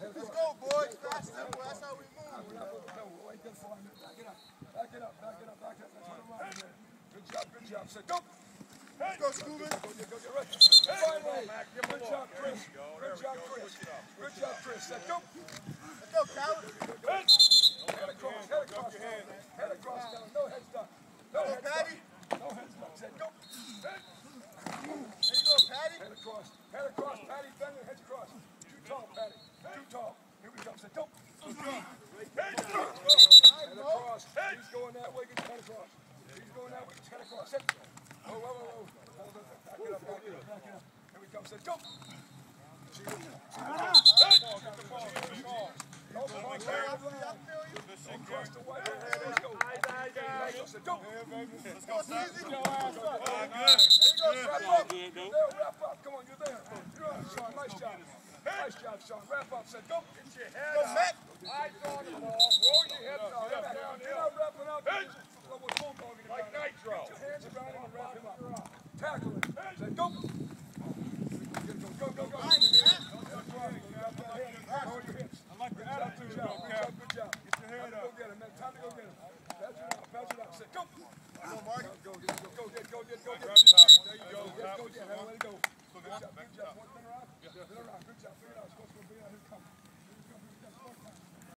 Let's go, boys. Faster, boy. That's how we move. No, wait, good. Back it up. Back it up. Back it up. Back it up. That's what I'm running, man. Good job. Good job. Set. Go. Let's go, Scoobin. Go, go, go. Right. Finally. Good job, Chris. Good job, Chris. Good job, Chris. Set. Go. Let's go, Cal. Head across. Set. Whoa, whoa, whoa, whoa. Back it up, back it up, up. Here we go. Set, go. No, come on, carry I it. feel you. Across the white. Let's go. Set, go. Let's go, Season. There you go, wrap up. There, wrap up. Come on, you're there. You're on, Sean. Nice job. Nice job, Sean. Wrap up. Set, go. Get your head Go, Matt. Eyes on the ball. Roll your hips up. You're not wrapping up. What was bulldogging Like about it. around him and wrap him up. Tackle him. Set, go. Go, go, go, go. Hold your hips. I like the attitude. Good job, good job. Get your head up. Go get him. Time to go get him. Pass it out, pass it out. Set, go. Go, Mark. Go, get, go, go, get, go, get, go, get. There you go. Go, get. Way to go. Good job, good job. One minute around. Good job. Figure it out. Out. Here it comes.